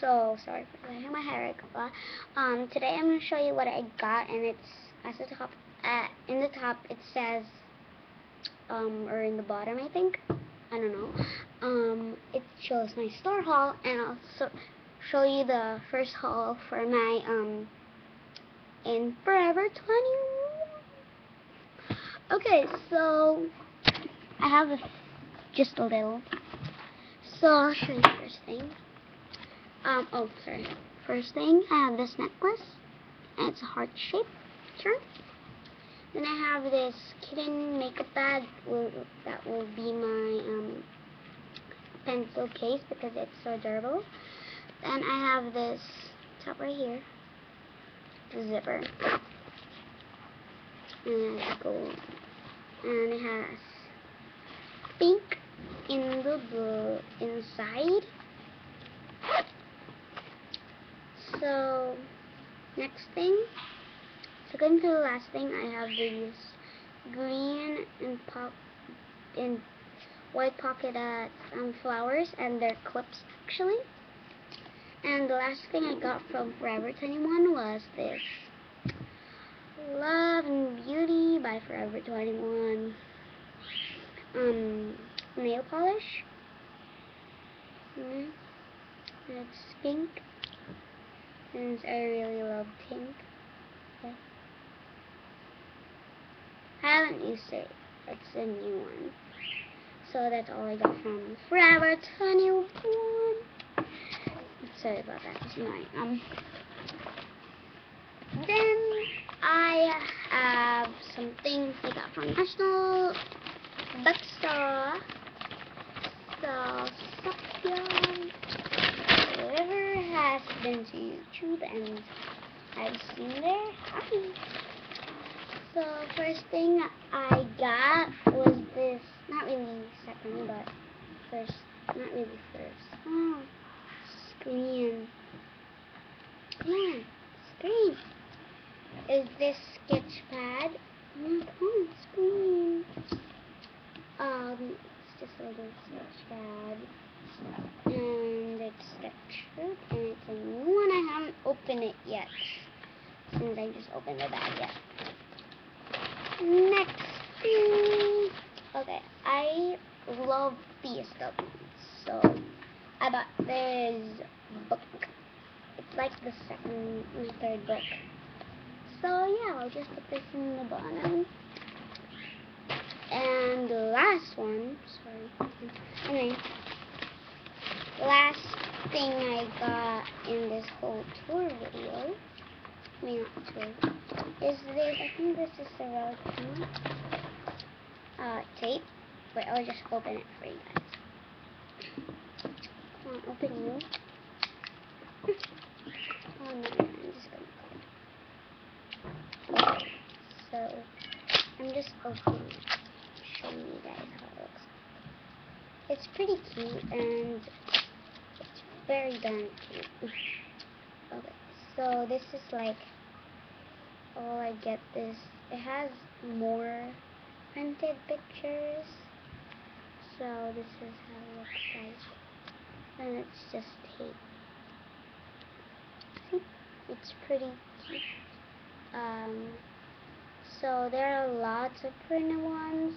So, sorry for my hair go. Um, today I'm going to show you what I got, and it's, at the top, uh, in the top, it says, um, or in the bottom, I think, I don't know, um, it shows my store haul, and I'll so show you the first haul for my, um, in Forever 21. Okay, so, I have a, just a little, so I'll show you first thing. Um, oh, sorry. First thing, I have this necklace, it's a heart shape. picture. Then I have this kitten makeup bag that will be my um, pencil case because it's so durable. Then I have this top right here, the zipper, and it's gold, and it has pink in the, the inside. So, next thing, second to the last thing, I have these green and pop white pocket uh, um, flowers, and they're clips actually. And the last thing I got from Forever 21 was this Love and Beauty by Forever 21 um, nail polish. Mm, it's pink since I really love pink. Okay. I haven't used it. It's a new one. So that's all I got from Forever 21. Sorry about that. It's annoying. Um, then I have some things I got from National Bookstore. Has been to YouTube and I've seen their. So first thing I got was this, not really second, but first, not really first. Oh, screen. Yeah, screen. Is this sketch pad? On, screen. Um, it's just a little sketch pad and it's and it's a new one. I haven't opened it yet since I just opened the bag yet. Next thing. Okay, I love BSW, so I bought this book. It's like the second or third book. So yeah, I'll just put this in the bottom. And the last one, sorry. Anyway, thing I got in this whole tour video, I mean not tour, is this, I think this is the Roku uh, tape. Wait, I'll just open it for you guys. Come on, open you. oh no, I'm just gonna okay, So, I'm just opening it, showing you guys how it looks It's pretty cute and very darn cute. Okay, so this is like, all I get this. It has more printed pictures. So this is how it looks like. And it's just tape. See? It's pretty cute. Um, so there are lots of printed ones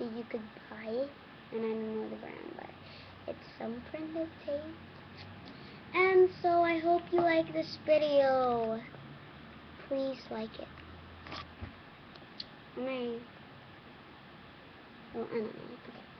that you could buy. And I don't know the brand, some printed tape. And so I hope you like this video. Please like it. I mean, well, I don't know. Okay.